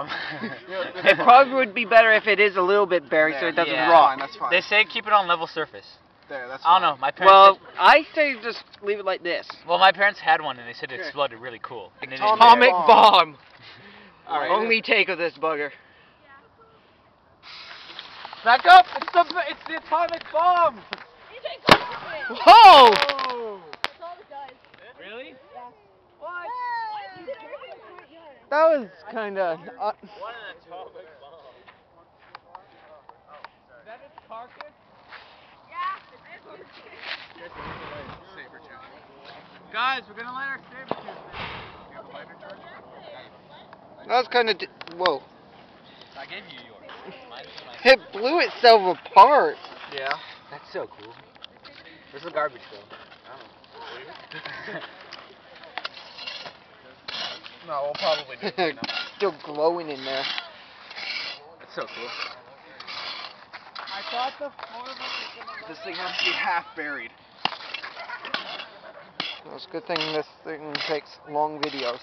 Um, It probably would be better if it is a little bit buried so it doesn't yeah. rot. Fine, that's fine. they say keep it on level surface. there, that's I don't know. My parents. Well, said- I say just leave it like this. well, my parents had one and they said it Okay. exploded really cool. And it Atomic didn't- Atomic bomb. All right. Only take of this bugger. Back up! It's the it's the atomic bomb. Whoa! Oh. Really? That was kind of. Uh, What an atomic bomb. Is that its carcass? Sabretooth. Guys, we're gonna light our Sabretooth now. You have a lighter, George? that was kind of. Whoa! I gave you yours. It blew itself apart. Yeah. That's so cool. Where's the garbage go? No, we'll probably do it. Still glowing in there. That's so cool. I thought the four of us was This thing has to be half buried. Well, it's a good thing this thing takes long videos.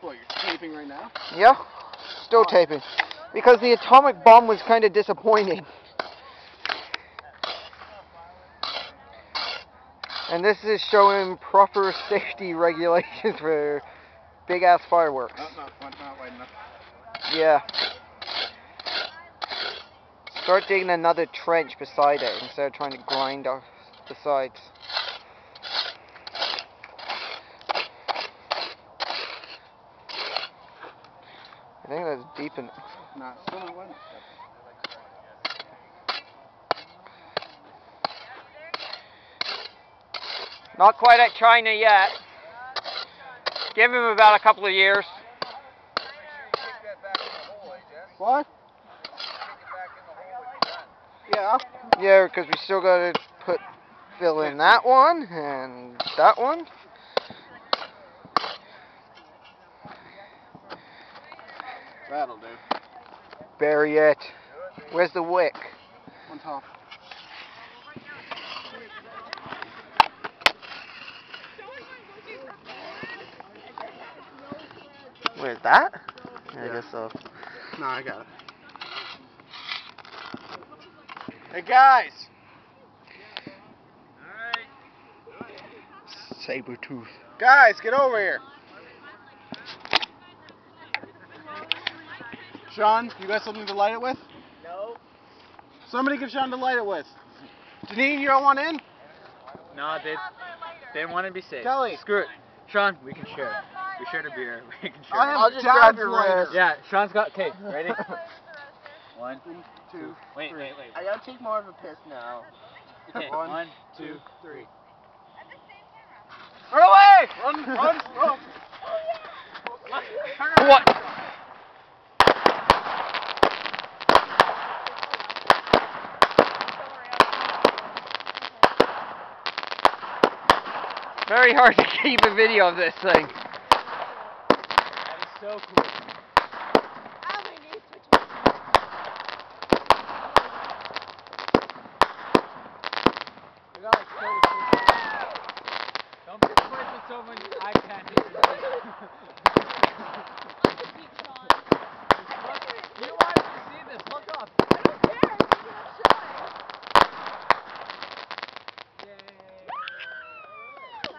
What, you're taping right now? Yeah, still taping. Because the atomic bomb was kind of disappointing. And this is showing proper safety regulations for big ass fireworks. No, not, not, not wide enough. Yeah. Start digging another trench beside it instead of trying to grind off the sides. I think that's deep enough. Nah, still not wide enough. Not quite at China yet. Give him about a couple of years. What? Yeah. Yeah, because we still got to put fill in that one and that one. That'll do. Bury it. Where's the wick? On top. Where's that? I guess so. No, I got it. Hey guys! Sabretooth. Guys, get over here! Sean, you got something to light it with? No. Somebody give Sean to light it with. Janine, you don't want in? No, they they want to be safe. Kelly. Screw it. Sean, we can share. We shared a beer. We. I have I'll just grab your lighter. Yeah, Sean's got. Okay, ready? One, Two. Wait, wait, wait. I gotta take more of a piss now. Okay, One, one, two, three. Run away! Run, run, run! What? Very hard to keep a video of this thing. That so cool. Don't be surprised when someone I can't You wanted to see this. Look up.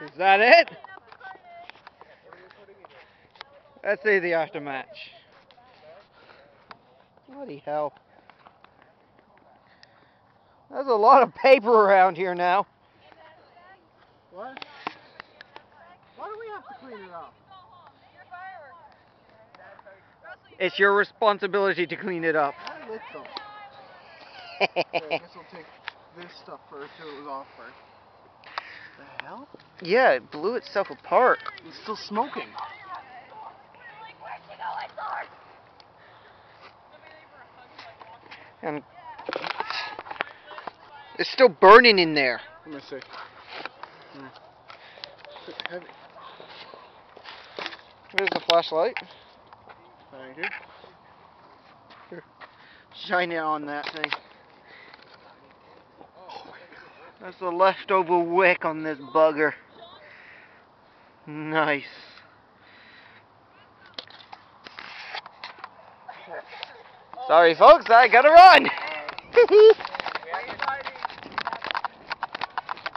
Is that it? Let's see the aftermatch. Bloody hell. There's a lot of paper around here now. What? Why do we have to clean it up? It's your responsibility to clean it up. I lit them. Okay, I guess we'll take this stuff first so it was off first. The hell? yeah, it blew itself apart. It's still smoking. And it's still burning in there. Let me see. Hmm. Heavy. Here's the flashlight. Thank you. Shine it on that thing. That's the leftover wick on this bugger. Sorry, folks, I gotta run.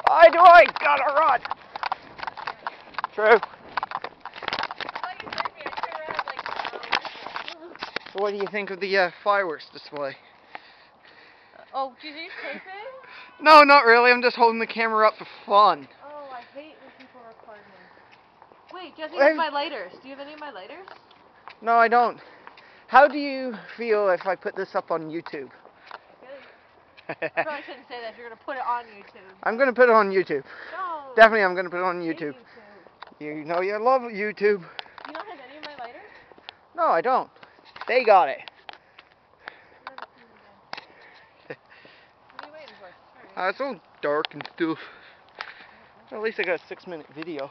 Why do I gotta run? True. So what do you think of the uh, fireworks display? Oh, did you tape it? No, not really. I'm just holding the camera up for fun. Oh, I hate when people record me. Wait, do you have any of my lighters. Do you have any of my lighters? No, I don't. How do you feel if I put this up on YouTube? Good. I probably shouldn't say that. You're gonna put it on YouTube. I'm gonna put it on YouTube. No. Definitely, I'm gonna put it on hate YouTube. You know you love YouTube. You don't have any of my lighters? No, I don't. They got it. I've never seen them. What are you waiting for? Uh, it's all dark and stuff. Well, at least I got a six minute video.